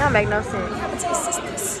That make no sense.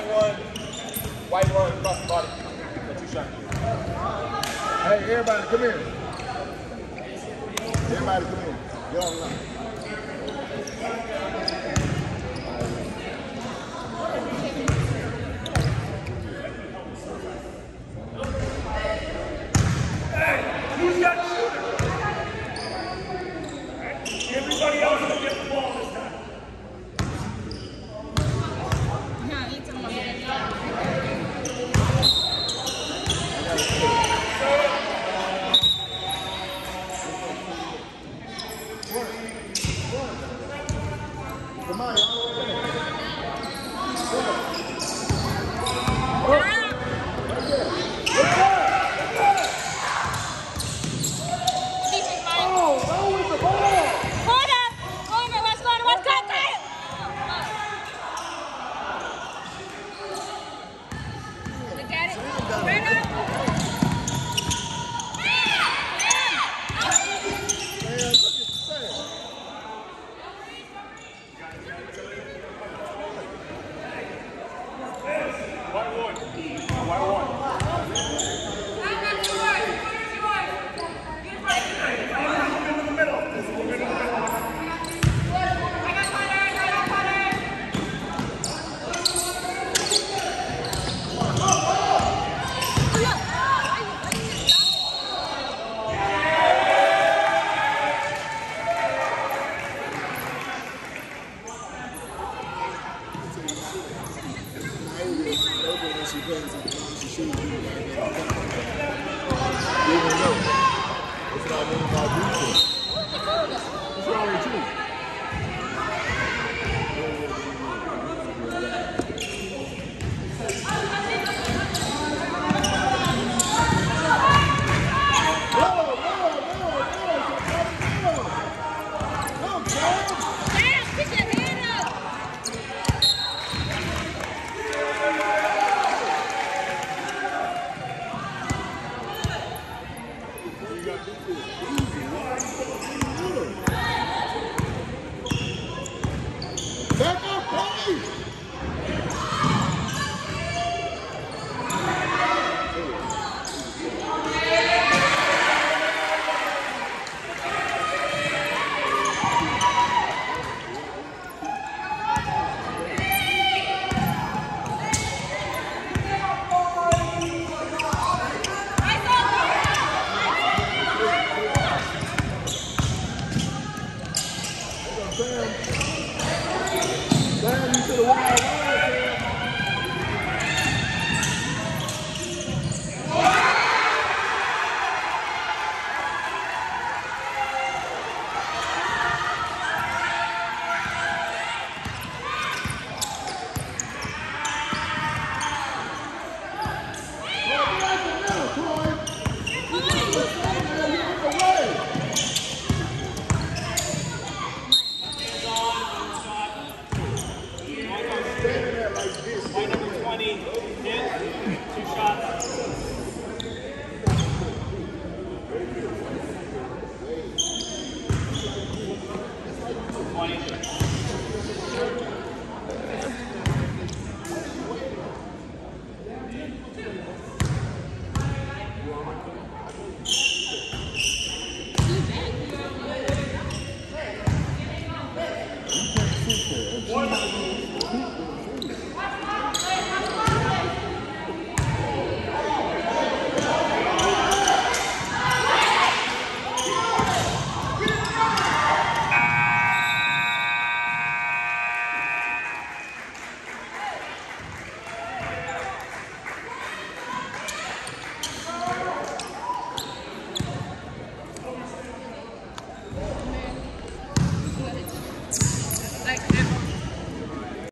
White one. White one across the body. Got two shots. Hey, everybody, come here. Everybody, come here. Get on line. 20.